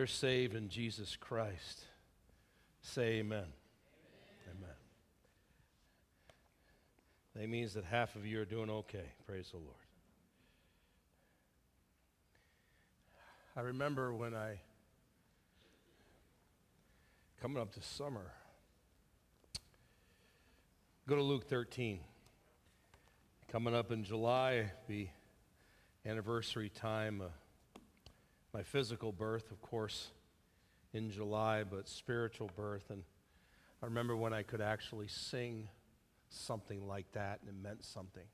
you're saved in Jesus Christ, say amen. Amen. That means that half of you are doing okay. Praise the Lord. I remember when I, coming up to summer, go to Luke 13. Coming up in July, the anniversary time. Uh, my physical birth, of course, in July, but spiritual birth. And I remember when I could actually sing something like that and it meant something.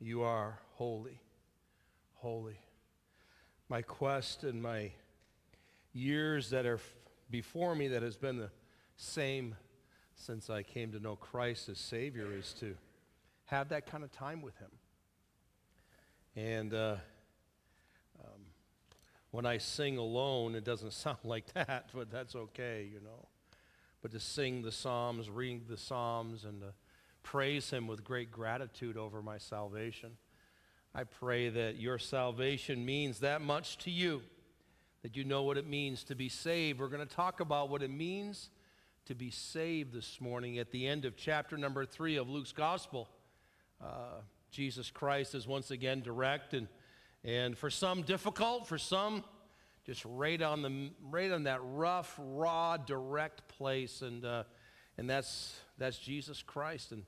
You are holy, holy. My quest and my years that are before me that has been the same since I came to know Christ as Savior is to have that kind of time with Him. And uh, when I sing alone, it doesn't sound like that, but that's okay, you know. But to sing the Psalms, read the Psalms, and to praise Him with great gratitude over my salvation. I pray that your salvation means that much to you, that you know what it means to be saved. We're going to talk about what it means to be saved this morning at the end of chapter number three of Luke's Gospel. Uh, Jesus Christ is once again direct and, and for some difficult, for some just right on, the, right on that rough, raw, direct place. And, uh, and that's, that's Jesus Christ. And,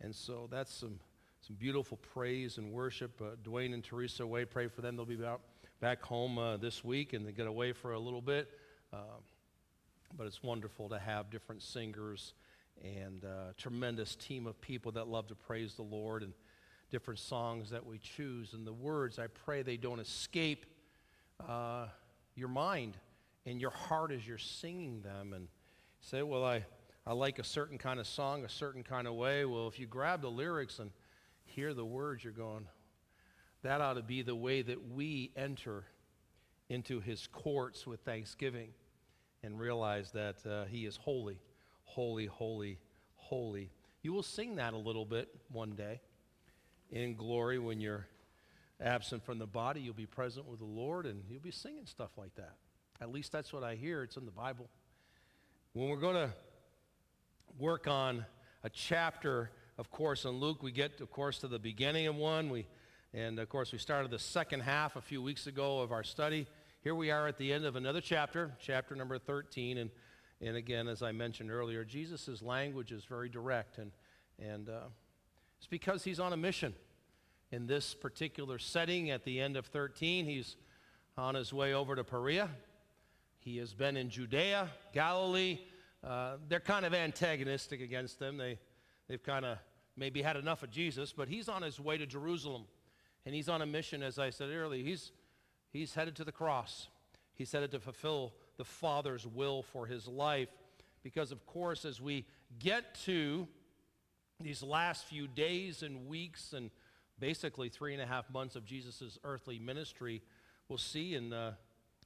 and so that's some, some beautiful praise and worship. Uh, Dwayne and Teresa away. Pray for them. They'll be back, back home uh, this week and they get away for a little bit. Uh, but it's wonderful to have different singers and a tremendous team of people that love to praise the Lord and different songs that we choose. And the words, I pray they don't escape uh, your mind and your heart as you're singing them. And say, well, I, I like a certain kind of song, a certain kind of way. Well, if you grab the lyrics and hear the words, you're going, that ought to be the way that we enter into his courts with thanksgiving and realize that uh, He is holy, holy, holy, holy. You will sing that a little bit one day in glory when you're absent from the body. You'll be present with the Lord and you'll be singing stuff like that. At least that's what I hear. It's in the Bible. When we're going to work on a chapter, of course, in Luke, we get, of course, to the beginning of one. We, and, of course, we started the second half a few weeks ago of our study here we are at the end of another chapter, chapter number 13. And, and again, as I mentioned earlier, Jesus' language is very direct. And, and uh, it's because he's on a mission. In this particular setting, at the end of 13, he's on his way over to Perea. He has been in Judea, Galilee. Uh, they're kind of antagonistic against them. They, they've kind of maybe had enough of Jesus, but he's on his way to Jerusalem. And he's on a mission, as I said earlier. He's, He's headed to the cross. He's headed to fulfill the Father's will for his life. Because, of course, as we get to these last few days and weeks and basically three and a half months of Jesus' earthly ministry, we'll see in uh,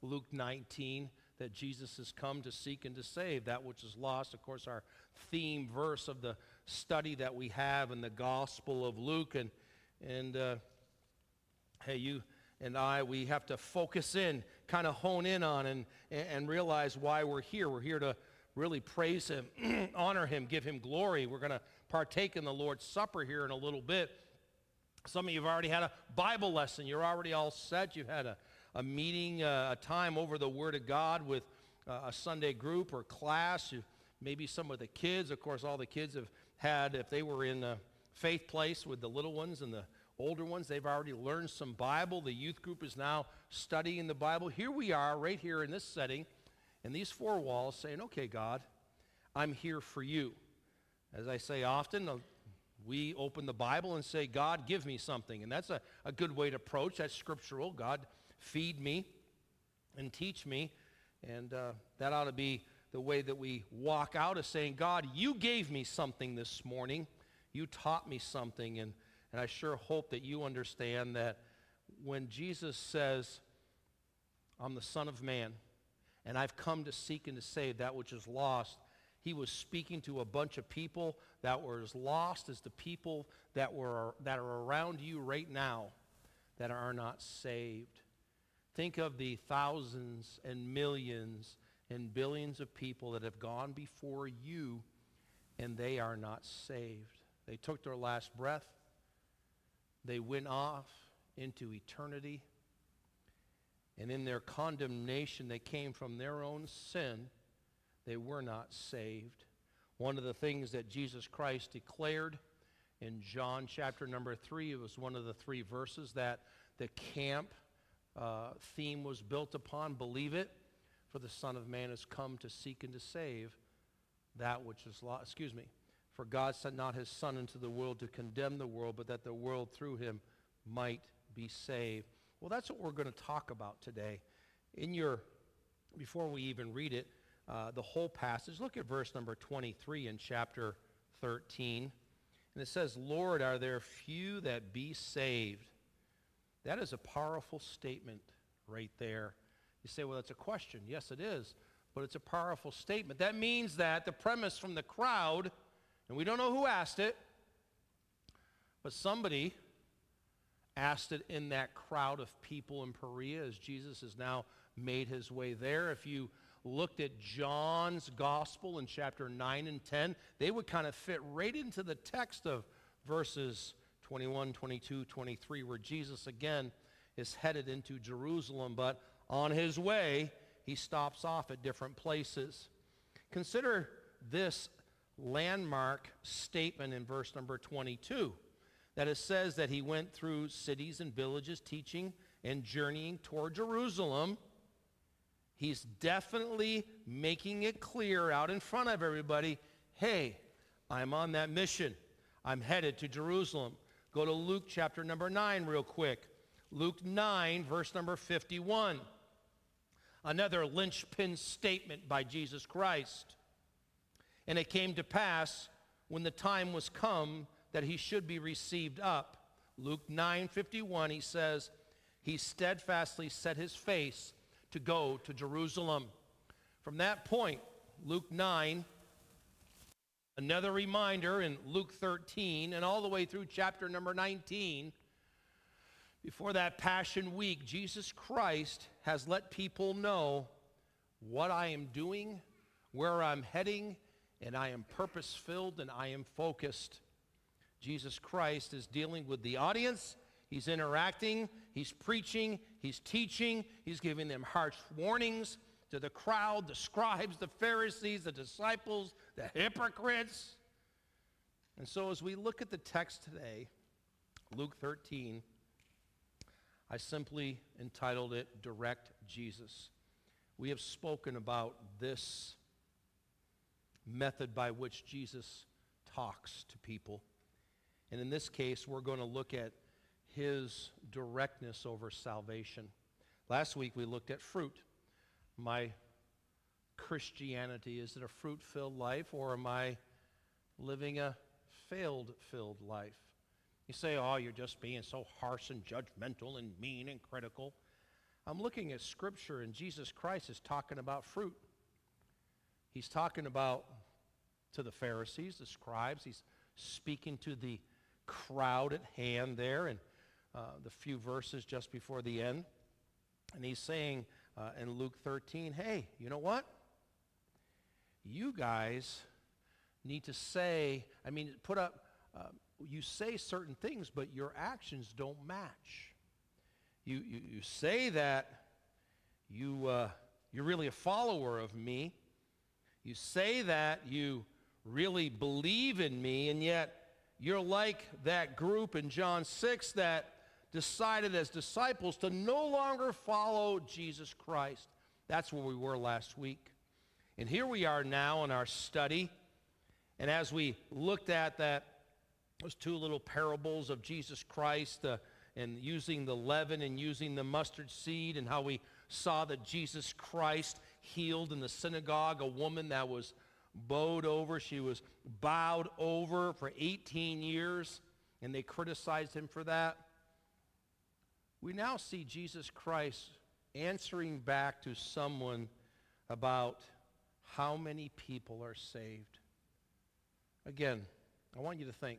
Luke 19 that Jesus has come to seek and to save that which is lost. Of course, our theme verse of the study that we have in the Gospel of Luke. And, and uh, hey, you and I, we have to focus in, kind of hone in on, and, and realize why we're here. We're here to really praise Him, honor Him, give Him glory. We're going to partake in the Lord's Supper here in a little bit. Some of you have already had a Bible lesson. You're already all set. You've had a, a meeting, uh, a time over the Word of God with uh, a Sunday group or class. You, maybe some of the kids. Of course, all the kids have had, if they were in a faith place with the little ones and the older ones, they've already learned some Bible. The youth group is now studying the Bible. Here we are, right here in this setting, in these four walls, saying, Okay, God, I'm here for you. As I say often, we open the Bible and say, God, give me something. And that's a, a good way to approach. That's scriptural. God, feed me and teach me. And uh, that ought to be the way that we walk out of saying, God, you gave me something this morning. You taught me something. And and I sure hope that you understand that when Jesus says, I'm the Son of Man, and I've come to seek and to save that which is lost, he was speaking to a bunch of people that were as lost as the people that, were, that are around you right now that are not saved. Think of the thousands and millions and billions of people that have gone before you and they are not saved. They took their last breath. They went off into eternity. And in their condemnation, they came from their own sin. They were not saved. One of the things that Jesus Christ declared in John chapter number 3, it was one of the three verses that the camp uh, theme was built upon. Believe it, for the Son of Man has come to seek and to save that which is lost. Excuse me. For God sent not his Son into the world to condemn the world, but that the world through him might be saved. Well, that's what we're going to talk about today. In your, before we even read it, uh, the whole passage, look at verse number 23 in chapter 13. And it says, Lord, are there few that be saved? That is a powerful statement right there. You say, well, that's a question. Yes, it is. But it's a powerful statement. That means that the premise from the crowd, and we don't know who asked it, but somebody asked it in that crowd of people in Perea as Jesus has now made his way there. If you looked at John's gospel in chapter 9 and 10, they would kind of fit right into the text of verses 21, 22, 23, where Jesus again is headed into Jerusalem, but on his way, he stops off at different places. Consider this landmark statement in verse number 22 that it says that he went through cities and villages teaching and journeying toward Jerusalem. He's definitely making it clear out in front of everybody hey, I'm on that mission. I'm headed to Jerusalem. Go to Luke chapter number 9 real quick. Luke 9, verse number 51. Another linchpin statement by Jesus Christ. And it came to pass when the time was come that he should be received up. Luke 9:51 he says, he steadfastly set his face to go to Jerusalem. From that point, Luke 9 another reminder in Luke 13 and all the way through chapter number 19 before that Passion Week, Jesus Christ has let people know what I am doing, where I'm heading, and I am purpose filled and I am focused. Jesus Christ is dealing with the audience. He's interacting, he's preaching, he's teaching, he's giving them harsh warnings to the crowd, the scribes, the Pharisees, the disciples, the hypocrites. And so as we look at the text today, Luke 13, I simply entitled it Direct Jesus. We have spoken about this method by which Jesus talks to people. And in this case, we're going to look at his directness over salvation. Last week, we looked at fruit. My Christianity, is it a fruit filled life or am I living a failed filled life? You say, oh, you're just being so harsh and judgmental and mean and critical. I'm looking at Scripture, and Jesus Christ is talking about fruit. He's talking about to the Pharisees, the scribes. He's speaking to the crowd at hand there in uh, the few verses just before the end. And he's saying uh, in Luke 13, hey, you know what? You guys need to say, I mean, put up, uh, you say certain things, but your actions don't match. You, you, you say that you, uh, you're really a follower of me. You say that you really believe in me, and yet you're like that group in John 6 that decided as disciples to no longer follow Jesus Christ. That's where we were last week. And here we are now in our study. And as we looked at that, those two little parables of Jesus Christ uh, and using the leaven and using the mustard seed, and how we saw that Jesus Christ healed in the synagogue a woman that was bowed over. She was bowed over for 18 years, and they criticized him for that. We now see Jesus Christ answering back to someone about how many people are saved. Again, I want you to think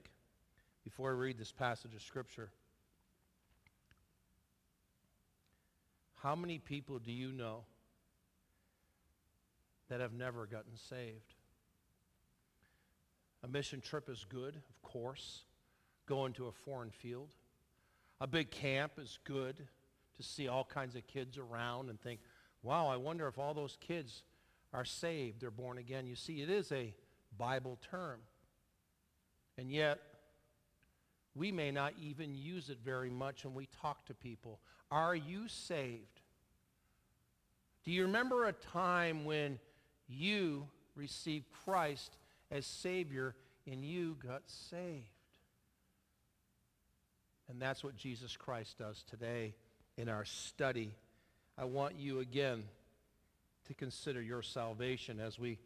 before I read this passage of Scripture. How many people do you know that have never gotten saved? A mission trip is good, of course, going to a foreign field. A big camp is good to see all kinds of kids around and think, wow, I wonder if all those kids are saved, they're born again. You see, it is a Bible term. And yet, we may not even use it very much when we talk to people. Are you saved? Do you remember a time when you received Christ as Savior and you got saved? And that's what Jesus Christ does today in our study. I want you again to consider your salvation as we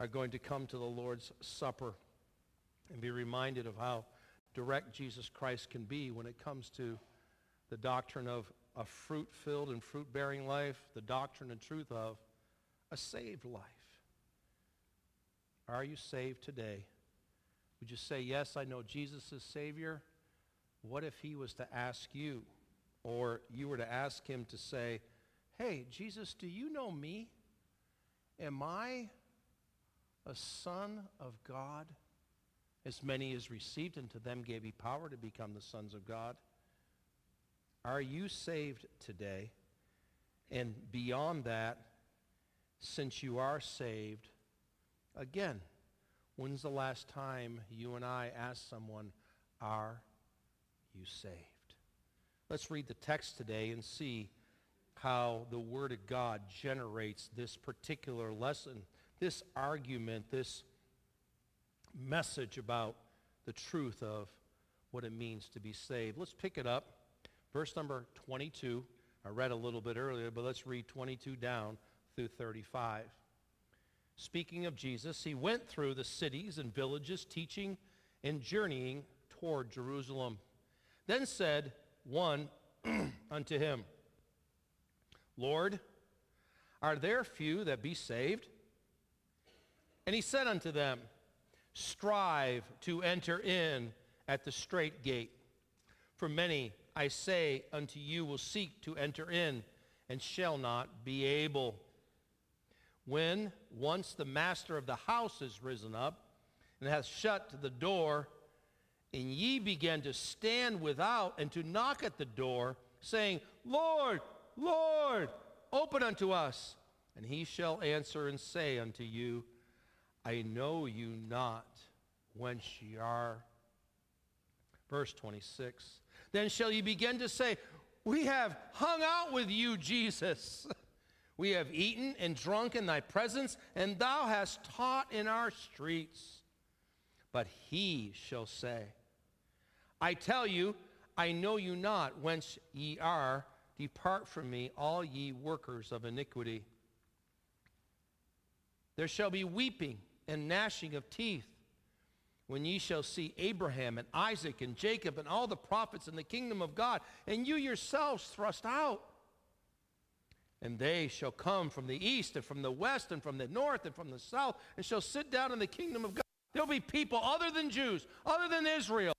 are going to come to the Lord's Supper and be reminded of how direct Jesus Christ can be when it comes to the doctrine of a fruit-filled and fruit-bearing life, the doctrine and truth of a saved life. Are you saved today? Would you say, yes, I know Jesus is Savior? What if he was to ask you, or you were to ask him to say, hey, Jesus, do you know me? Am I a son of God? As many as received, and to them gave he power to become the sons of God. Are you saved today? And beyond that, since you are saved, again, when's the last time you and I asked someone, are you saved? Let's read the text today and see how the Word of God generates this particular lesson, this argument, this message about the truth of what it means to be saved. Let's pick it up. Verse number 22. I read a little bit earlier, but let's read 22 down through 35. Speaking of Jesus, he went through the cities and villages, teaching and journeying toward Jerusalem. Then said one unto him, Lord, are there few that be saved? And he said unto them, Strive to enter in at the strait gate. For many, I say unto you, will seek to enter in and shall not be able. When once the master of the house is risen up and hath shut the door, and ye began to stand without and to knock at the door, saying, Lord, Lord, open unto us. And he shall answer and say unto you, I know you not whence ye are. Verse 26. Then shall ye begin to say, We have hung out with you, Jesus. We have eaten and drunk in thy presence, and thou hast taught in our streets. But he shall say, I tell you, I know you not whence ye are. Depart from me, all ye workers of iniquity. There shall be weeping and gnashing of teeth when ye shall see Abraham and Isaac and Jacob and all the prophets in the kingdom of God, and you yourselves thrust out. And they shall come from the east and from the west and from the north and from the south and shall sit down in the kingdom of God. There'll be people other than Jews, other than Israel,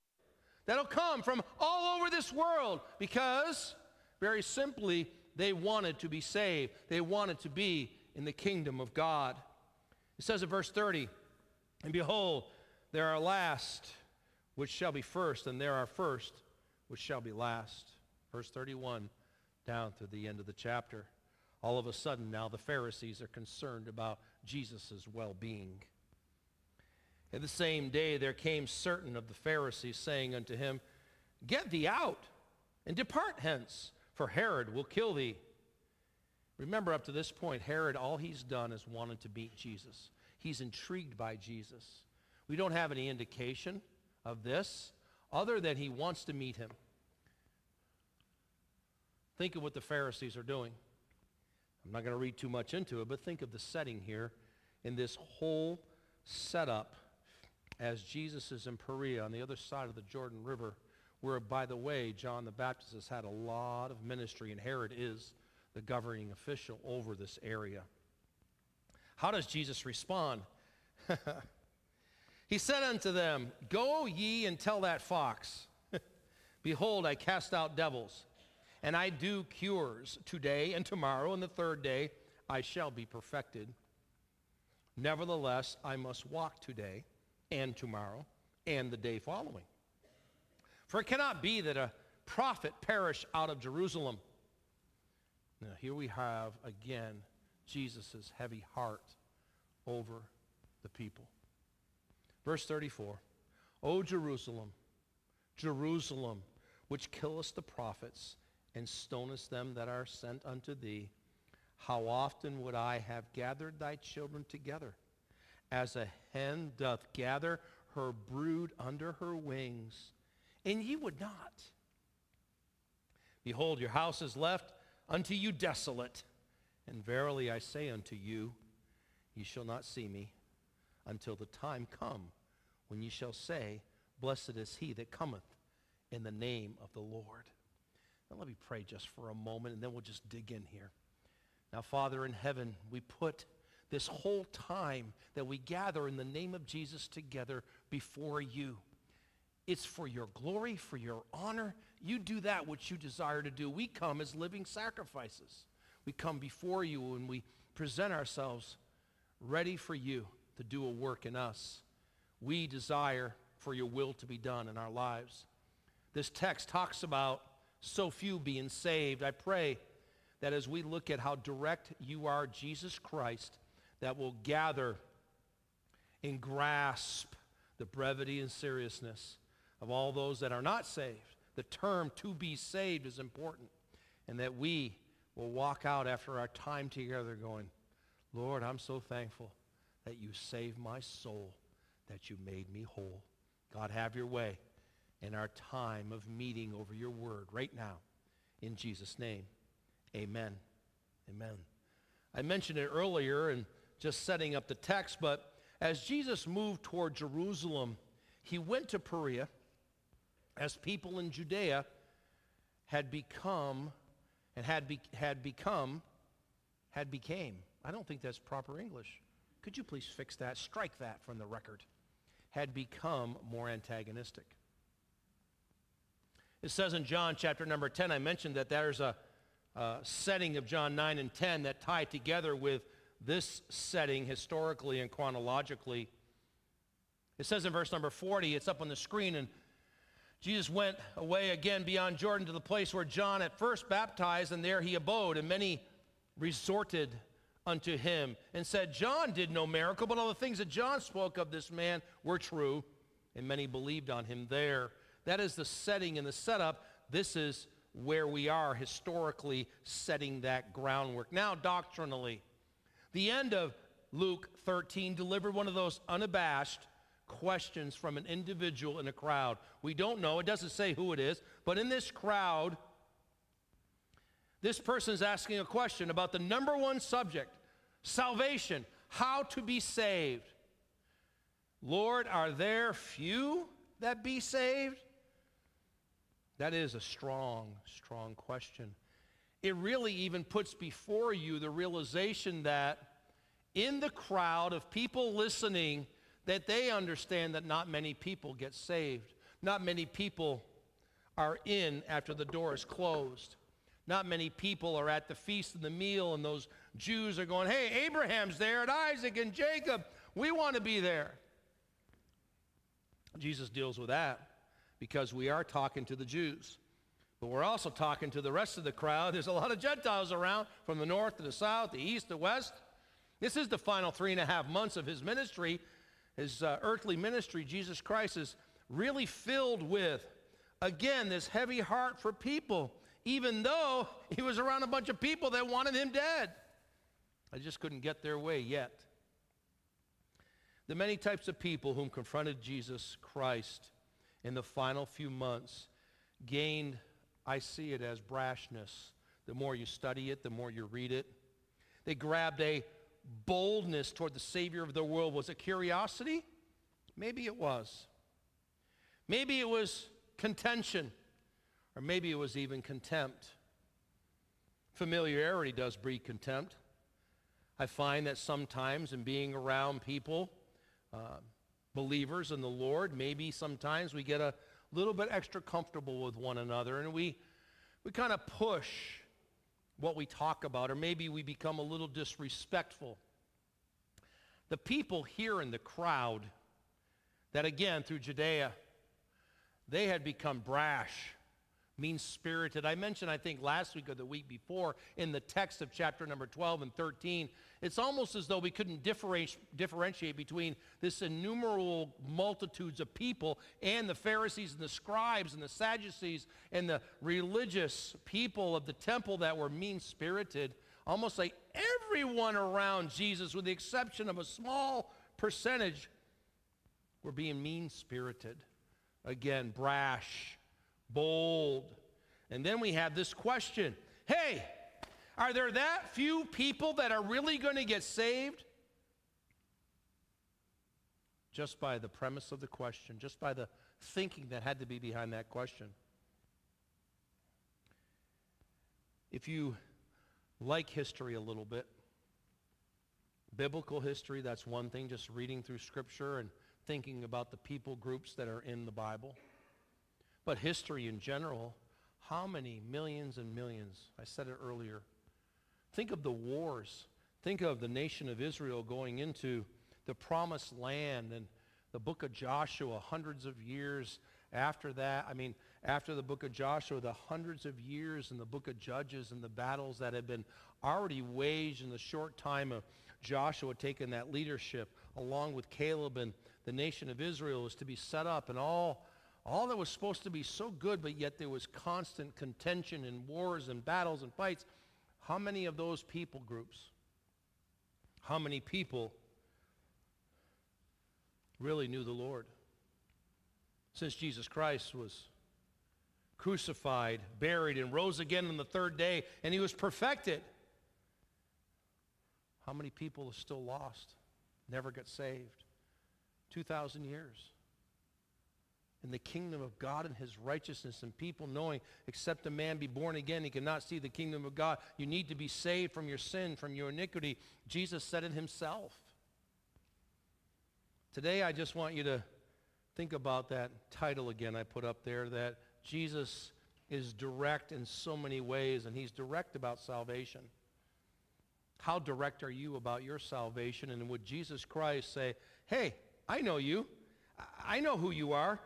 that'll come from all over this world because, very simply, they wanted to be saved. They wanted to be in the kingdom of God. It says in verse 30, And behold, there are last which shall be first, and there are first which shall be last. Verse 31 down to the end of the chapter. All of a sudden now the Pharisees are concerned about Jesus' well-being. In the same day there came certain of the Pharisees, saying unto him, Get thee out, and depart hence, for Herod will kill thee. Remember, up to this point, Herod, all he's done is wanted to meet Jesus. He's intrigued by Jesus. We don't have any indication of this other than he wants to meet him. Think of what the Pharisees are doing. I'm not going to read too much into it, but think of the setting here in this whole setup as Jesus is in Perea on the other side of the Jordan River, where, by the way, John the Baptist has had a lot of ministry, and Herod is the governing official over this area. How does Jesus respond? he said unto them, Go ye and tell that fox, Behold, I cast out devils and I do cures today and tomorrow, and the third day I shall be perfected. Nevertheless, I must walk today and tomorrow and the day following. For it cannot be that a prophet perish out of Jerusalem. Now, here we have again Jesus' heavy heart over the people. Verse 34 O Jerusalem, Jerusalem, which killest the prophets and stonest them that are sent unto thee, how often would I have gathered thy children together, as a hen doth gather her brood under her wings, and ye would not. Behold, your house is left unto you desolate. And verily I say unto you, ye shall not see me until the time come when ye shall say, Blessed is he that cometh in the name of the Lord. Now let me pray just for a moment, and then we'll just dig in here. Now, Father in heaven, we put this whole time that we gather in the name of Jesus together before you. It's for your glory, for your honor. You do that which you desire to do. We come as living sacrifices. We come before you and we present ourselves ready for you to do a work in us. We desire for your will to be done in our lives. This text talks about so few being saved. I pray that as we look at how direct you are, Jesus Christ, that will gather and grasp the brevity and seriousness of all those that are not saved. The term to be saved is important, and that we will walk out after our time together going, Lord, I'm so thankful that you saved my soul, that you made me whole. God, have your way in our time of meeting over your word right now. In Jesus' name, amen. Amen. I mentioned it earlier and just setting up the text, but as Jesus moved toward Jerusalem, he went to Perea as people in Judea had become and had, be, had become, had became. I don't think that's proper English. Could you please fix that? Strike that from the record. Had become more antagonistic. It says in John chapter number 10, I mentioned that there's a, a setting of John 9 and 10 that tie together with this setting historically and chronologically. It says in verse number 40, it's up on the screen, and Jesus went away again beyond Jordan to the place where John at first baptized, and there he abode, and many resorted unto him and said, John did no miracle, but all the things that John spoke of this man were true, and many believed on him there. That is the setting and the setup. This is where we are historically setting that groundwork. Now, doctrinally, the end of Luke 13 delivered one of those unabashed questions from an individual in a crowd. We don't know, it doesn't say who it is, but in this crowd, this person is asking a question about the number one subject salvation, how to be saved. Lord, are there few that be saved? That is a strong, strong question. It really even puts before you the realization that in the crowd of people listening, that they understand that not many people get saved. Not many people are in after the door is closed. Not many people are at the feast and the meal, and those Jews are going, hey, Abraham's there, and Isaac and Jacob. We want to be there. Jesus deals with that because we are talking to the Jews. But we're also talking to the rest of the crowd. There's a lot of Gentiles around from the north to the south, the east, the west. This is the final three and a half months of his ministry. His uh, earthly ministry, Jesus Christ, is really filled with, again, this heavy heart for people, even though he was around a bunch of people that wanted him dead. I just couldn't get their way yet. The many types of people whom confronted Jesus Christ in the final few months gained, I see it as brashness. The more you study it, the more you read it. They grabbed a boldness toward the Savior of the world. Was it curiosity? Maybe it was. Maybe it was contention, or maybe it was even contempt. Familiarity does breed contempt. I find that sometimes in being around people, uh, believers in the Lord, maybe sometimes we get a little bit extra comfortable with one another and we, we kind of push what we talk about, or maybe we become a little disrespectful. The people here in the crowd, that again, through Judea, they had become brash mean spirited. I mentioned, I think, last week or the week before in the text of chapter number 12 and 13, it's almost as though we couldn't differentiate between this innumerable multitudes of people and the Pharisees and the scribes and the Sadducees and the religious people of the temple that were mean spirited. Almost like everyone around Jesus, with the exception of a small percentage, were being mean spirited. Again, brash bold. And then we have this question Hey, are there that few people that are really going to get saved? Just by the premise of the question, just by the thinking that had to be behind that question. If you like history a little bit, biblical history, that's one thing, just reading through Scripture and thinking about the people groups that are in the Bible but history in general, how many millions and millions? I said it earlier. Think of the wars. Think of the nation of Israel going into the promised land and the book of Joshua, hundreds of years after that. I mean, after the book of Joshua, the hundreds of years in the book of Judges and the battles that had been already waged in the short time of Joshua taking that leadership, along with Caleb and the nation of Israel, was to be set up and all all that was supposed to be so good, but yet there was constant contention and wars and battles and fights. How many of those people groups, how many people really knew the Lord? Since Jesus Christ was crucified, buried, and rose again on the third day, and he was perfected. How many people are still lost, never get saved? 2,000 years in the kingdom of God and his righteousness and people knowing except a man be born again he cannot see the kingdom of God. You need to be saved from your sin, from your iniquity. Jesus said it himself. Today I just want you to think about that title again I put up there that Jesus is direct in so many ways and he's direct about salvation. How direct are you about your salvation? And would Jesus Christ say, hey, I know you. I know who you are.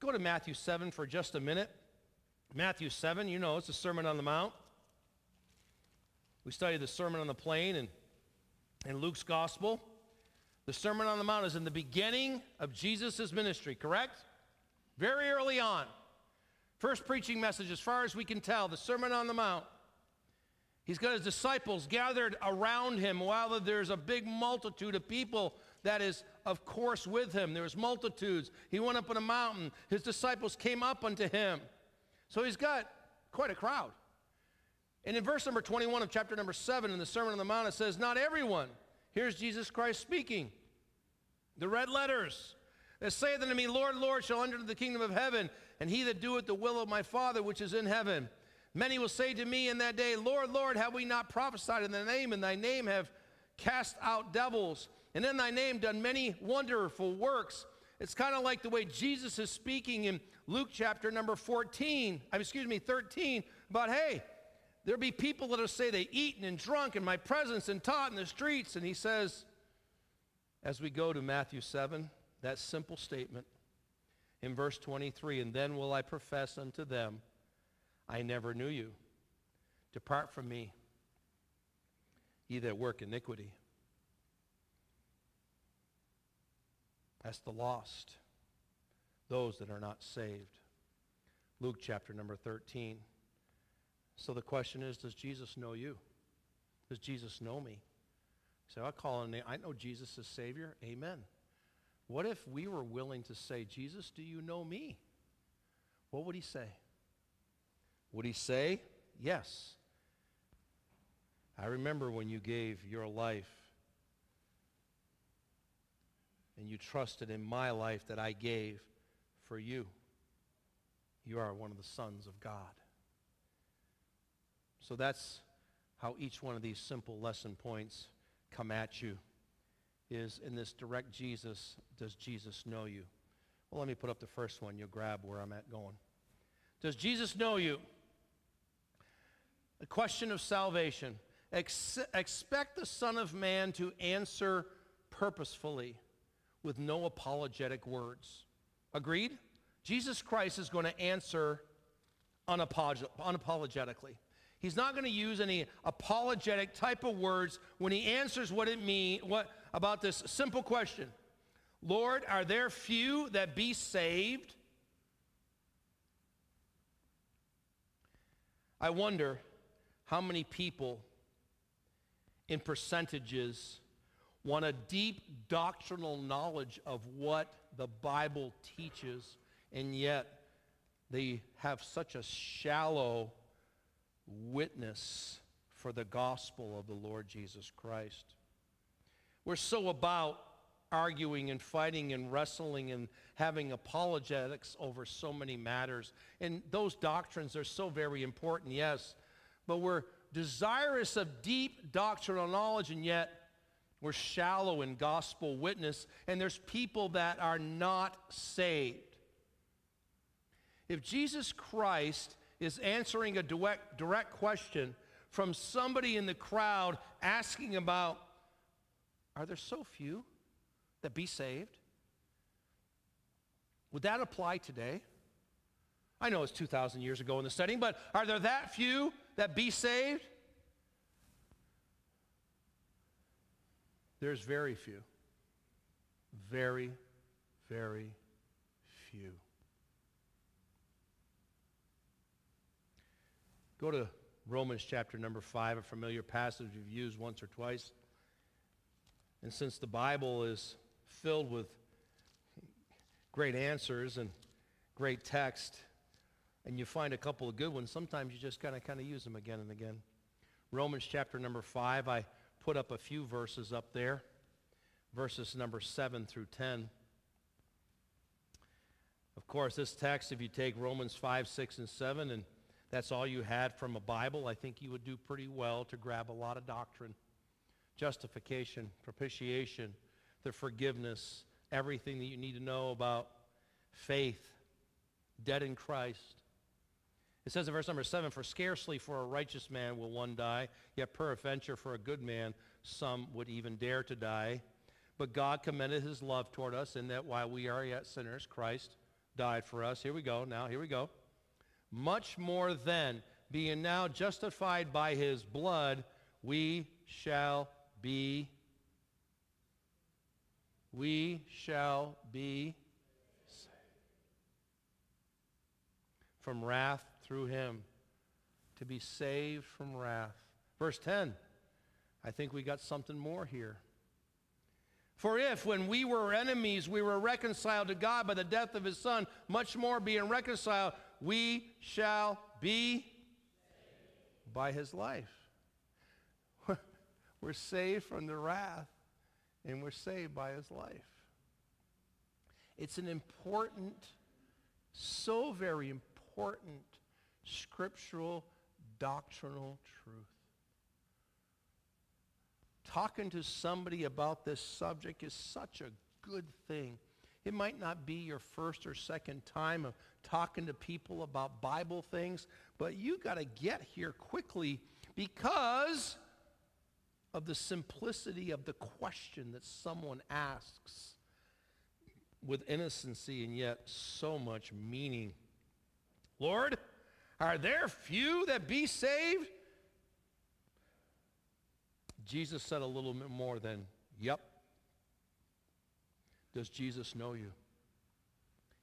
Go to Matthew 7 for just a minute. Matthew 7, you know, it's the Sermon on the Mount. We studied the Sermon on the Plain in, in Luke's Gospel. The Sermon on the Mount is in the beginning of Jesus' ministry, correct? Very early on. First preaching message, as far as we can tell, the Sermon on the Mount. He's got his disciples gathered around him while there's a big multitude of people that is, of course, with him. There was multitudes. He went up on a mountain. His disciples came up unto him. So he's got quite a crowd. And in verse number 21 of chapter number 7 in the Sermon on the Mount, it says, Not everyone. Here's Jesus Christ speaking. The red letters that saith unto me, Lord, Lord, shall enter into the kingdom of heaven, and he that doeth the will of my Father which is in heaven. Many will say to me in that day, Lord, Lord, have we not prophesied in thy name, and thy name have cast out devils, and in thy name done many wonderful works. It's kind of like the way Jesus is speaking in Luke chapter number 14, excuse me, 13, about, hey, there'll be people that'll say they eaten and drunk in my presence and taught in the streets. And he says, as we go to Matthew 7, that simple statement in verse 23, and then will I profess unto them, I never knew you. Depart from me, ye that work iniquity. That's the lost, those that are not saved. Luke chapter number 13. So the question is, does Jesus know you? Does Jesus know me? So I call on. I know Jesus is Savior. Amen. What if we were willing to say, Jesus, do you know me? What would he say? Would he say, yes? I remember when you gave your life and you trusted in my life that I gave for you. You are one of the sons of God. So that's how each one of these simple lesson points come at you is in this direct Jesus, does Jesus know you? Well, let me put up the first one. You'll grab where I'm at going. Does Jesus know you? the question of salvation. Ex- expect the Son of Man to answer purposefully with no apologetic words. Agreed? Jesus Christ is going to answer unapolog- unapologetically. He's not going to use any apologetic type of words when he answers what it mean what about this simple question. Lord, are there few that be saved? I wonder how many people in percentages want a deep doctrinal knowledge of what the Bible teaches, and yet they have such a shallow witness for the gospel of the Lord Jesus Christ. We're so about arguing and fighting and wrestling and having apologetics over so many matters. And those doctrines are so very important, yes. But we're desirous of deep doctrinal knowledge, and yet we're shallow in gospel witness, and there's people that are not saved. If Jesus Christ is answering a direct, direct question from somebody in the crowd asking about, are there so few that be saved? Would that apply today? I know it's 2,000 years ago in the setting, but are there that few that be saved? There's very few. Very, very few. Go to Romans chapter number 5, a familiar passage we've used once or twice. And since the Bible is filled with great answers and great text, and you find a couple of good ones, sometimes you just kind of kind of use them again and again. Romans chapter number 5, I put up a few verses up there, verses number 7 through 10. Of course, this text, if you take Romans 5, 6, and 7 and that's all you had from a Bible, I think you would do pretty well to grab a lot of doctrine. Justification, propitiation, the forgiveness, everything that you need to know about faith, dead in Christ. It says in verse number 7, For scarcely for a righteous man will one die, yet peradventure for a good man some would even dare to die. But God commended his love toward us in that while we are yet sinners, Christ died for us. Here we go. Now, here we go much more then, being now justified by his blood, we shall be, we shall be from wrath through him, to be saved from wrath. Verse 10, I think we got something more here. For if, when we were enemies, we were reconciled to God by the death of his Son, much more being reconciled, we shall be by his life. We're saved from the wrath, and we're saved by his life. It's an important, so very important scriptural doctrinal truth. Talking to somebody about this subject is such a good thing. It might not be your first or second time of talking to people about Bible things, but you got to get here quickly because of the simplicity of the question that someone asks with innocency and yet so much meaning. Lord, are there few that be saved? Jesus said a little bit more than, yep. Does Jesus know you?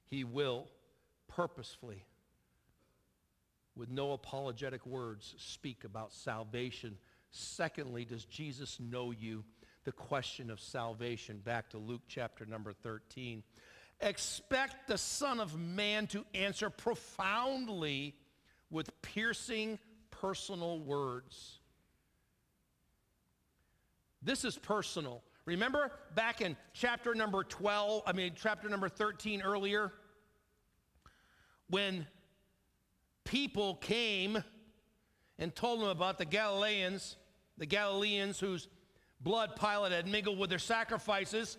He will purposefully, with no apologetic words, speak about salvation. Secondly, does Jesus know you? The question of salvation. Back to Luke chapter number 13. Expect the Son of Man to answer profoundly with piercing personal words. This is personal. Remember back in chapter number 12, I mean, chapter number 13 earlier, when people came and told them about the Galileans, the Galileans whose blood Pilate had mingled with their sacrifices.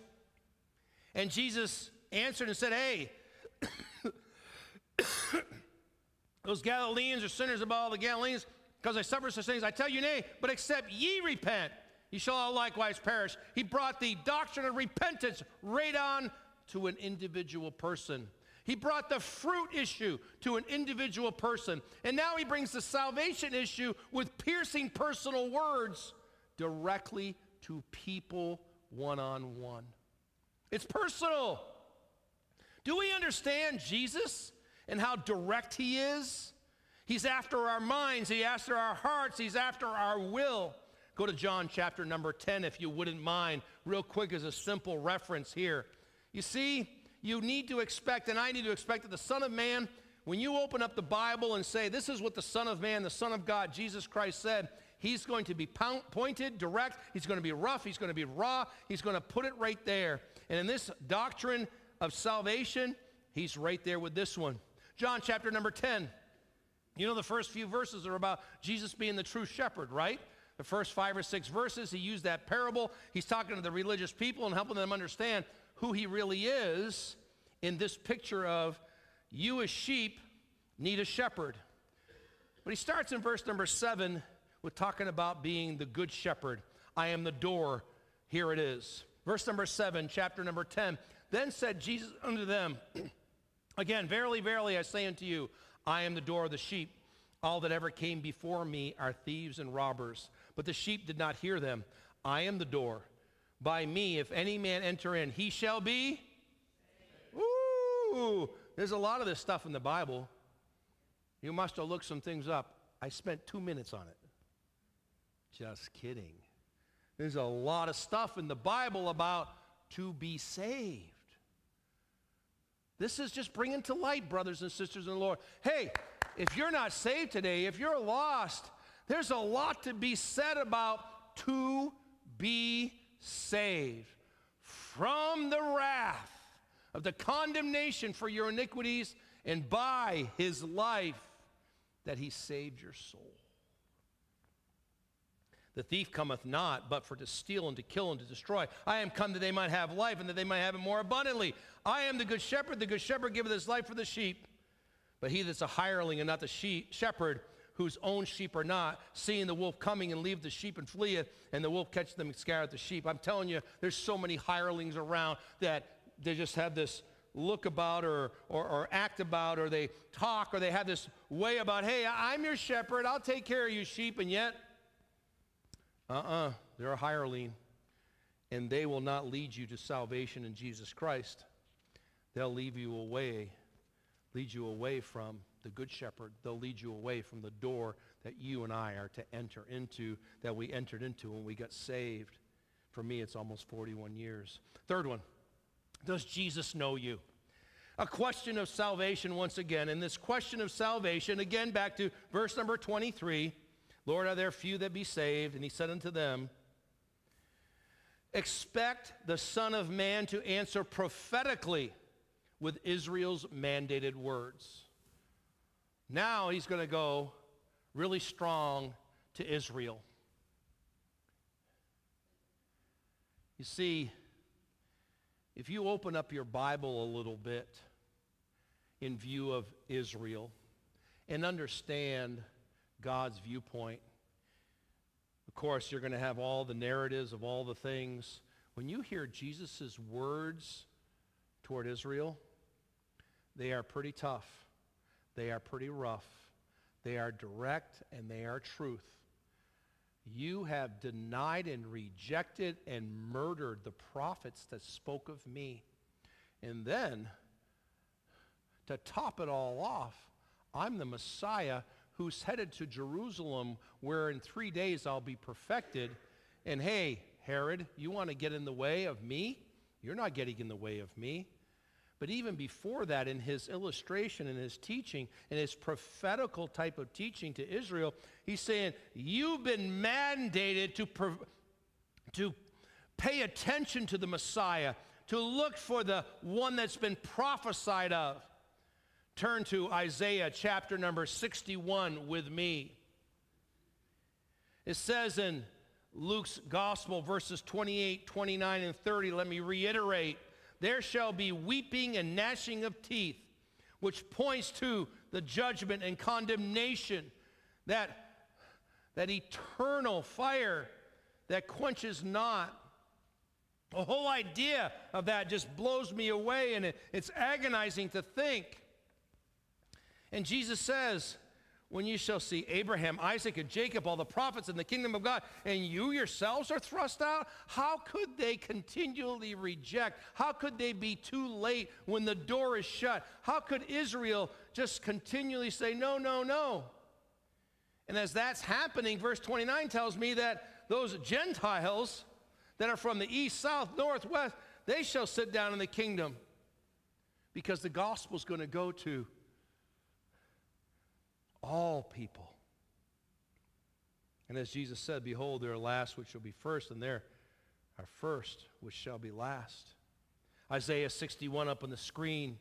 And Jesus answered and said, Hey, those Galileans are sinners about all the Galileans. because I suffer such things. I tell you, nay, but except ye repent, ye shall all likewise perish. He brought the doctrine of repentance right on to an individual person. He brought the fruit issue to an individual person. And now he brings the salvation issue with piercing personal words directly to people one on one. It's personal. Do we understand Jesus and how direct he is? He's after our minds, he's after our hearts, he's after our will. Go to John chapter number 10 if you wouldn't mind, real quick as a simple reference here. You see, you need to expect, and I need to expect that the Son of Man, when you open up the Bible and say, This is what the Son of Man, the Son of God, Jesus Christ said, He's going to be pointed, direct, He's going to be rough, He's going to be raw, He's going to put it right there. And in this doctrine of salvation, He's right there with this one. John chapter number 10. You know, the first few verses are about Jesus being the true shepherd, right? The first five or six verses, he used that parable. He's talking to the religious people and helping them understand who he really is in this picture of you as sheep need a shepherd. But he starts in verse number seven with talking about being the good shepherd. I am the door. Here it is. Verse number seven, chapter number 10. Then said Jesus unto them, Again, verily, verily, I say unto you, I am the door of the sheep. All that ever came before me are thieves and robbers. But the sheep did not hear them. I am the door by me, if any man enter in, he shall be. Ooh, there's a lot of this stuff in the Bible. You must have looked some things up. I spent two minutes on it. Just kidding. There's a lot of stuff in the Bible about to be saved. This is just bringing to light, brothers and sisters in the Lord. Hey, if you're not saved today, if you're lost, there's a lot to be said about to be saved from the wrath of the condemnation for your iniquities, and by his life that he saved your soul. The thief cometh not, but for to steal and to kill and to destroy. I am come that they might have life and that they might have it more abundantly. I am the good shepherd. The good shepherd giveth his life for the sheep. But he that's a hireling and not the sheep, shepherd, whose own sheep are not, seeing the wolf coming and leave the sheep and fleeth, and the wolf catch them and scatteth the sheep. I'm telling you, there's so many hirelings around that they just have this look about or, or, or, act about or they talk or they have this way about, hey, I'm your shepherd, I'll take care of you sheep, and yet, uh-uh, they're a hireling, and they will not lead you to salvation in Jesus Christ. They'll leave you away, lead you away from the Good Shepherd, they'll lead you away from the door that you and I are to enter into, that we entered into when we got saved. For me, it's almost 41 years. Third one, does Jesus know you? A question of salvation once again. And this question of salvation, again, back to verse number 23 Lord, are there few that be saved? And he said unto them, Expect the Son of Man to answer prophetically with Israel's mandated words. Now he's going to go really strong to Israel. You see, if you open up your Bible a little bit in view of Israel and understand God's viewpoint, of course, you're going to have all the narratives of all the things. When you hear Jesus' words toward Israel, they are pretty tough. They are pretty rough. They are direct and they are truth. You have denied and rejected and murdered the prophets that spoke of me. And then, to top it all off, I'm the Messiah who's headed to Jerusalem where in three days I'll be perfected. And hey, Herod, you want to get in the way of me? You're not getting in the way of me. But even before that, in his illustration and his teaching, in his prophetical type of teaching to Israel, he's saying, You've been mandated to, to pay attention to the Messiah, to look for the one that's been prophesied of. Turn to Isaiah chapter number 61 with me. It says in Luke's gospel, verses 28, 29, and 30, let me reiterate there shall be weeping and gnashing of teeth, which points to the judgment and condemnation that that eternal fire that quenches not. The whole idea of that just blows me away, and it, it's agonizing to think. And Jesus says, when you shall see Abraham, Isaac, and Jacob, all the prophets in the kingdom of God, and you yourselves are thrust out, how could they continually reject? How could they be too late when the door is shut? How could Israel just continually say, no, no, no? And as that's happening, verse 29 tells me that those Gentiles that are from the east, south, north, west, they shall sit down in the kingdom because the gospel is going to go to all people. And as Jesus said, Behold, there are last which shall be first, and there are first which shall be last. Isaiah 61 up on the screen.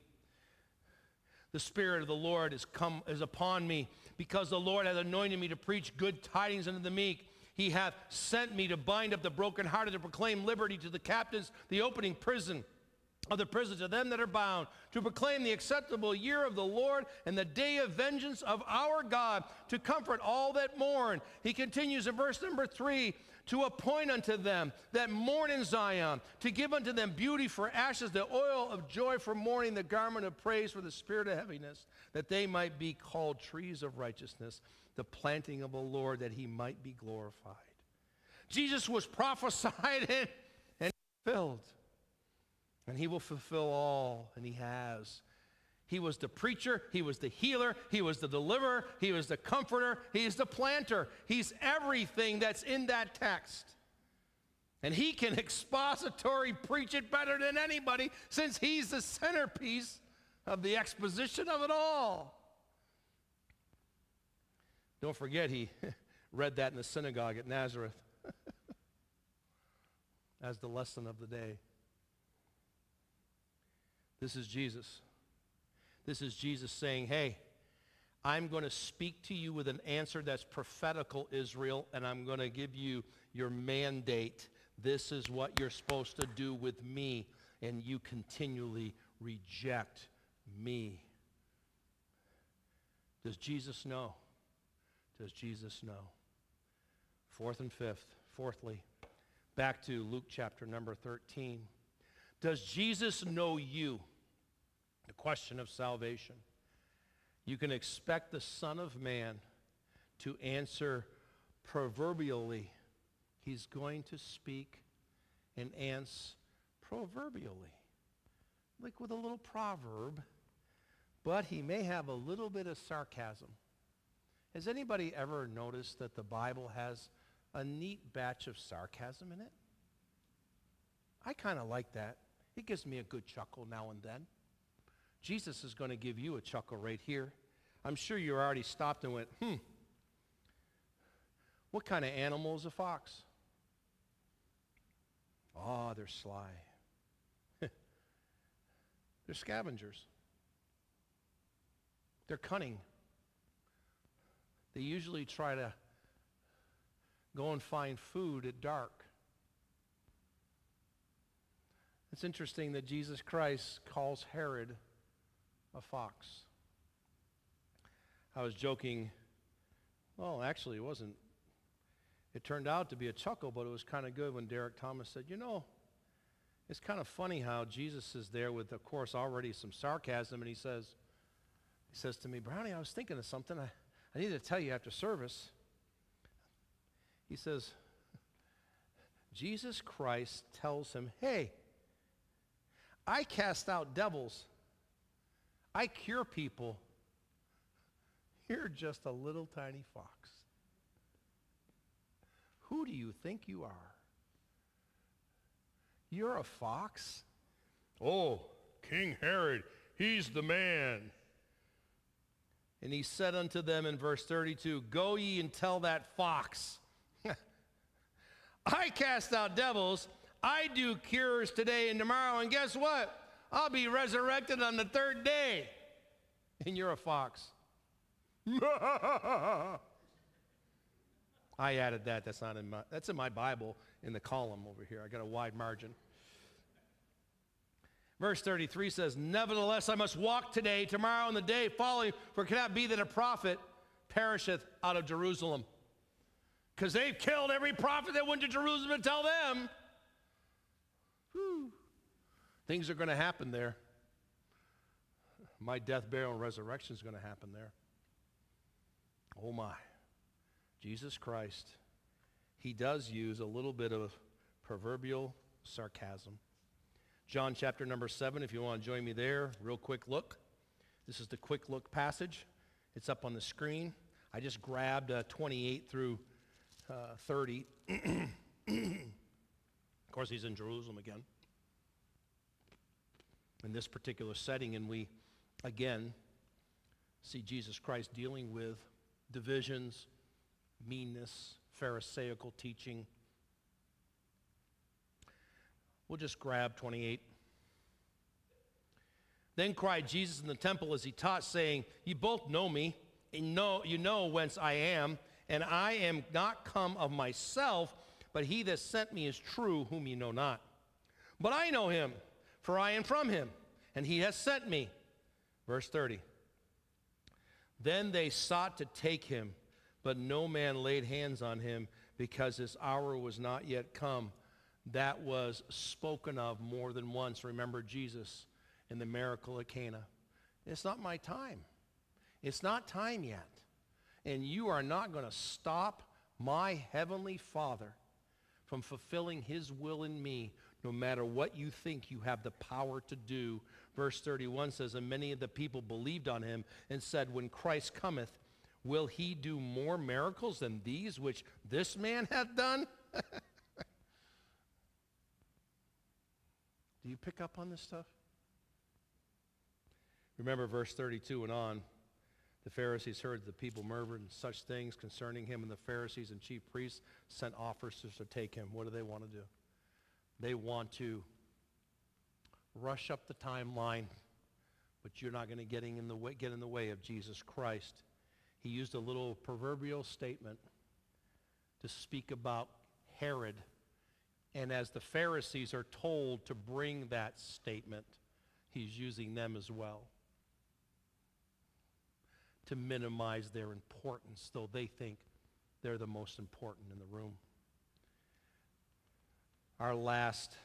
The Spirit of the Lord is come is upon me, because the Lord has anointed me to preach good tidings unto the meek. He hath sent me to bind up the brokenhearted, to proclaim liberty to the captives, the opening prison of the prisons of them that are bound, to proclaim the acceptable year of the Lord and the day of vengeance of our God, to comfort all that mourn. He continues in verse number three to appoint unto them that mourn in Zion, to give unto them beauty for ashes, the oil of joy for mourning, the garment of praise for the spirit of heaviness, that they might be called trees of righteousness, the planting of the Lord, that he might be glorified. Jesus was prophesied and, and filled. And he will fulfill all, and he has. He was the preacher, he was the healer, he was the deliverer, he was the comforter, he's the planter. He's everything that's in that text. And he can expository preach it better than anybody since he's the centerpiece of the exposition of it all. Don't forget, he read that in the synagogue at Nazareth as the lesson of the day. This is Jesus. This is Jesus saying, hey, I'm going to speak to you with an answer that's prophetical, Israel, and I'm going to give you your mandate. This is what you're supposed to do with me, and you continually reject me. Does Jesus know? Does Jesus know? Fourth and fifth. Fourthly, back to Luke chapter number 13. Does Jesus know you? The question of salvation. You can expect the Son of Man to answer proverbially. He's going to speak and answer proverbially, like with a little proverb, but he may have a little bit of sarcasm. Has anybody ever noticed that the Bible has a neat batch of sarcasm in it? I kind of like that. It gives me a good chuckle now and then. Jesus is going to give you a chuckle right here. I'm sure you already stopped and went, hmm, what kind of animal is a fox? Oh, they're sly. they're scavengers. They're cunning. They usually try to go and find food at dark. It's interesting that Jesus Christ calls Herod a fox. I was joking. Well, actually, it wasn't. It turned out to be a chuckle, but it was kind of good when Derek Thomas said, You know, it's kind of funny how Jesus is there with, of course, already some sarcasm, and he says, he says to me, Brownie, I was thinking of something I, I needed to tell you after service. He says, Jesus Christ tells him, Hey, I cast out devils I cure people. You're just a little tiny fox. Who do you think you are? You're a fox? Oh, King Herod, he's the man. And he said unto them in verse 32, Go ye and tell that fox, I cast out devils, I do cures today and tomorrow, and guess what? I'll be resurrected on the third day. And you're a fox. I added that. That's not in my that's in my Bible in the column over here. I got a wide margin. Verse 33 says, Nevertheless, I must walk today, tomorrow, and the day following, for it cannot be that a prophet perisheth out of Jerusalem. because they've killed every prophet that went to Jerusalem to tell them. Things are going to happen there. My death, burial, and resurrection is going to happen there. Oh my. Jesus Christ, he does use a little bit of proverbial sarcasm. John chapter number 7, if you want to join me there, real quick look. This is the quick look passage. It's up on the screen. I just grabbed uh, 28 through uh, 30. of course, he's in Jerusalem again. In this particular setting, and we again see Jesus Christ dealing with divisions, meanness, Pharisaical teaching. We'll just grab 28. Then cried Jesus in the temple as he taught, saying, You both know me, and know, you know whence I am, and I am not come of myself, but he that sent me is true, whom you know not. But I know him, for I am from him, and he has sent me. Verse 30. Then they sought to take him, but no man laid hands on him because his hour was not yet come. That was spoken of more than once. Remember Jesus in the miracle at Cana. It's not my time. It's not time yet. And you are not going to stop my heavenly Father from fulfilling his will in me, no matter what you think you have the power to do. Verse 31 says, And many of the people believed on him and said, When Christ cometh, will he do more miracles than these which this man hath done? do you pick up on this stuff? Remember verse 32 and on. The Pharisees heard the people murmured and such things concerning him, and the Pharisees and chief priests sent officers to take him. What do they want to do? They want to rush up the timeline, but you're not going to get in the way, get in the way of Jesus Christ. He used a little proverbial statement to speak about Herod. And as the Pharisees are told to bring that statement, he's using them as well to minimize their importance, though they think they're the most important in the room. Our last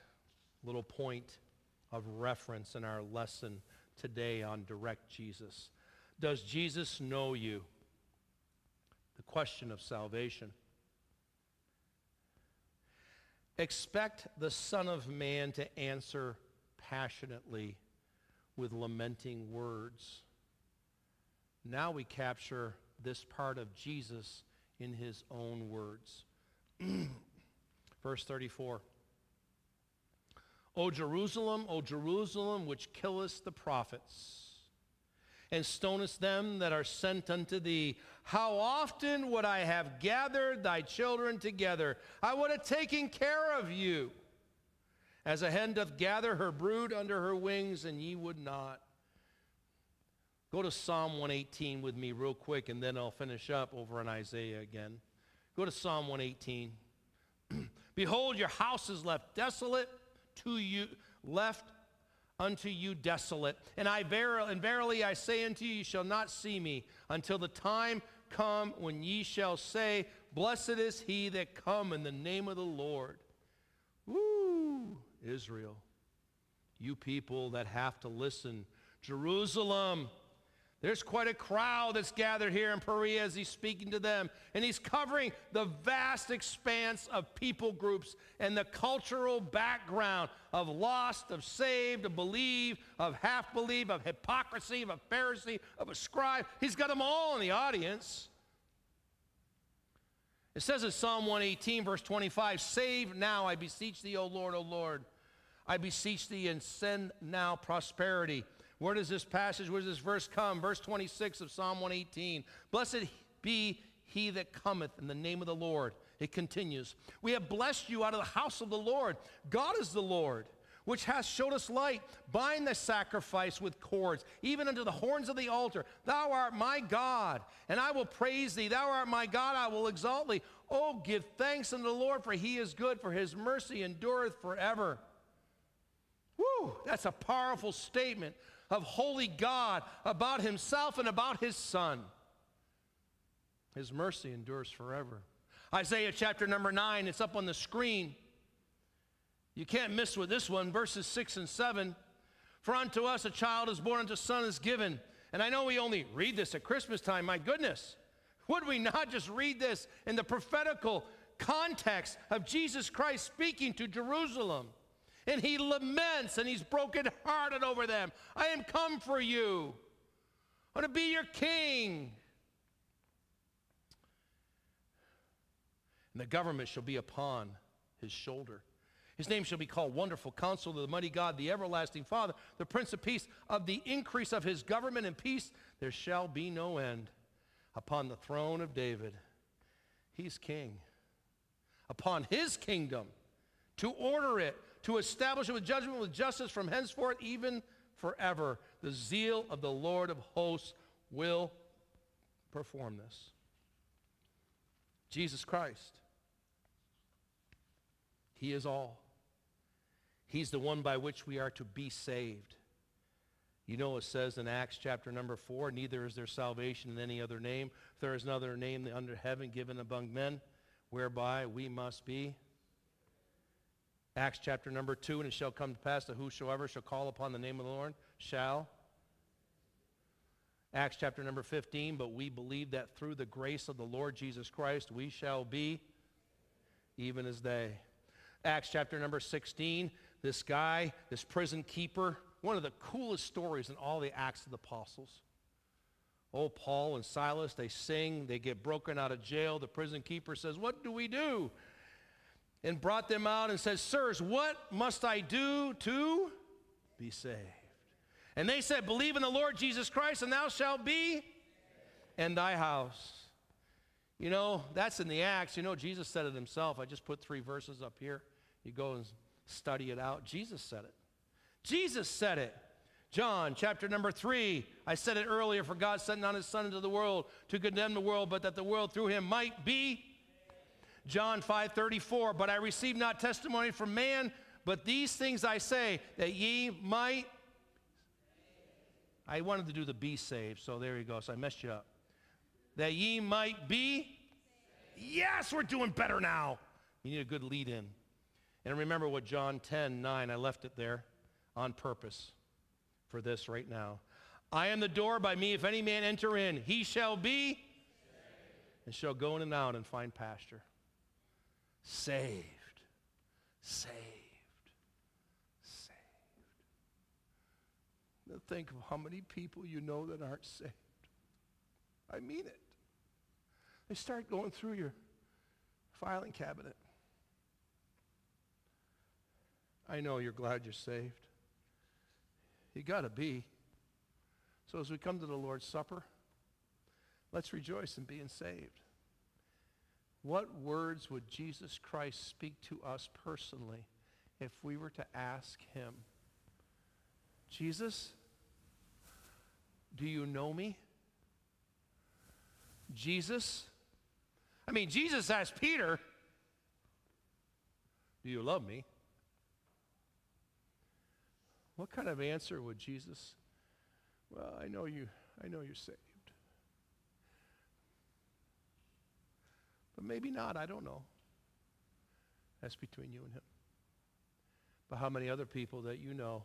little point of reference in our lesson today on direct Jesus. Does Jesus know you? The question of salvation. Expect the Son of Man to answer passionately with lamenting words. Now we capture this part of Jesus in his own words. Verse 34. O Jerusalem, O Jerusalem, which killest the prophets and stonest them that are sent unto thee. How often would I have gathered thy children together? I would have taken care of you. As a hen doth gather her brood under her wings, and ye would not. Go to Psalm 118 with me real quick, and then I'll finish up over in Isaiah again. Go to Psalm 118. Behold, your house is left desolate to you, left unto you desolate. And I verily, and verily I say unto you, you shall not see me until the time come when ye shall say, Blessed is he that come in the name of the Lord. Woo, Israel, you people that have to listen. Jerusalem, there's quite a crowd that's gathered here in Perea as he's speaking to them. And he's covering the vast expanse of people groups and the cultural background of lost, of saved, of believe, of half believe, of hypocrisy, of a Pharisee, of a scribe. He's got them all in the audience. It says in Psalm 118, verse 25, Save now, I beseech thee, O Lord, O Lord. I beseech thee, and send now prosperity. Where does this passage, where does this verse come? Verse 26 of Psalm 118. Blessed be he that cometh in the name of the Lord. It continues. We have blessed you out of the house of the Lord. God is the Lord, which hath showed us light. Bind the sacrifice with cords, even unto the horns of the altar. Thou art my God, and I will praise thee. Thou art my God, I will exalt thee. Oh, give thanks unto the Lord, for he is good, for his mercy endureth forever. Woo, that's a powerful statement of holy God about himself and about his son. His mercy endures forever. Isaiah chapter number 9, it's up on the screen. You can't miss with this one, verses 6 and 7. For unto us a child is born, unto a son is given. And I know we only read this at Christmas time, my goodness. Would we not just read this in the prophetical context of Jesus Christ speaking to Jerusalem? And he laments and he's brokenhearted over them. I am come for you. I want to be your king. And the government shall be upon his shoulder. His name shall be called Wonderful Counselor, the Mighty God, the Everlasting Father, the Prince of Peace. Of the increase of his government and peace, there shall be no end. Upon the throne of David, he's king. Upon his kingdom, to order it, to establish it with judgment, with justice from henceforth, even forever. The zeal of the Lord of hosts will perform this. Jesus Christ. He is all. He's the one by which we are to be saved. You know it says in Acts chapter number 4, neither is there salvation in any other name. There is another name under heaven given among men, whereby we must be. Acts chapter number 2, and it shall come to pass that whosoever shall call upon the name of the Lord shall. Acts chapter number 15, but we believe that through the grace of the Lord Jesus Christ we shall be even as they. Acts chapter number 16, this guy, this prison keeper, one of the coolest stories in all the Acts of the Apostles. Oh, Paul and Silas, they sing, they get broken out of jail. The prison keeper says, What do we do? And brought them out and said, Sirs, what must I do to be saved? And they said, Believe in the Lord Jesus Christ, and thou shalt be in thy house. You know, that's in the Acts. You know, Jesus said it himself. I just put three verses up here. You go and study it out. Jesus said it. Jesus said it. John chapter number three. I said it earlier, for God sent not his son into the world to condemn the world, but that the world through him might be. John 5 34. But I receive not testimony from man, but these things I say, that ye might. I wanted to do the be saved, so there you go. So I messed you up. That ye might be. Yes, we're doing better now. You need a good lead in. And remember what John 10, 9, I left it there on purpose for this right now. I am the door by me. If any man enter in, he shall be and shall go in and out and find pasture. Saved. Saved. Saved. Now think of how many people you know that aren't saved. I mean it. They start going through your filing cabinet. I know you're glad you're saved. You got to be. So as we come to the Lord's Supper, let's rejoice in being saved. What words would Jesus Christ speak to us personally if we were to ask him, Jesus, do you know me? Jesus? I mean, Jesus asked Peter, do you love me? What kind of answer would Jesus? Well, I know you, I know you're saved. But maybe not, I don't know. That's between you and him. But how many other people that you know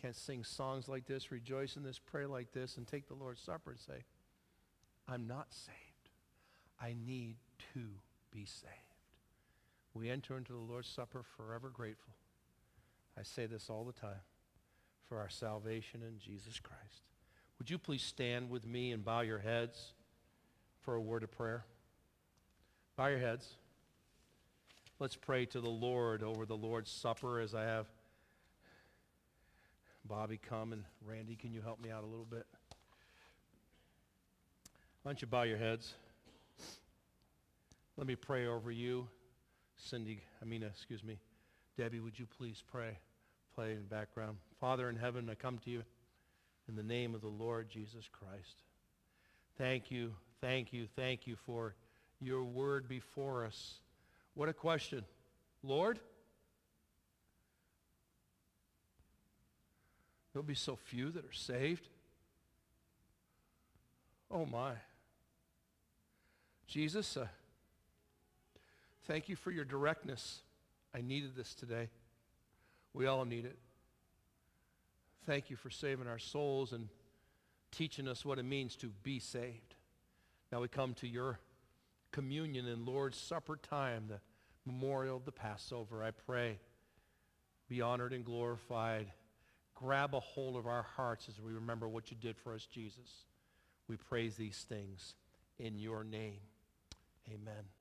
can sing songs like this, rejoice in this, pray like this, and take the Lord's Supper and say, I'm not saved. I need to be saved. We enter into the Lord's Supper forever grateful. I say this all the time for our salvation in Jesus Christ. Would you please stand with me and bow your heads for a word of prayer? Bow your heads. Let's pray to the Lord over the Lord's Supper as I have Bobby come and Randy, can you help me out a little bit? Why don't you bow your heads? Let me pray over you. Cindy, I mean, uh, excuse me. Debbie, would you please pray? play in background. Father in heaven, I come to you in the name of the Lord Jesus Christ. Thank you, thank you, thank you for your word before us. What a question. Lord, there'll be so few that are saved. Oh my. Jesus, uh, Thank you for your directness. I needed this today. We all need it. Thank you for saving our souls and teaching us what it means to be saved. Now we come to your communion and Lord's Supper time, the memorial of the Passover. I pray, be honored and glorified. Grab a hold of our hearts as we remember what you did for us, Jesus. We praise these things in your name. Amen.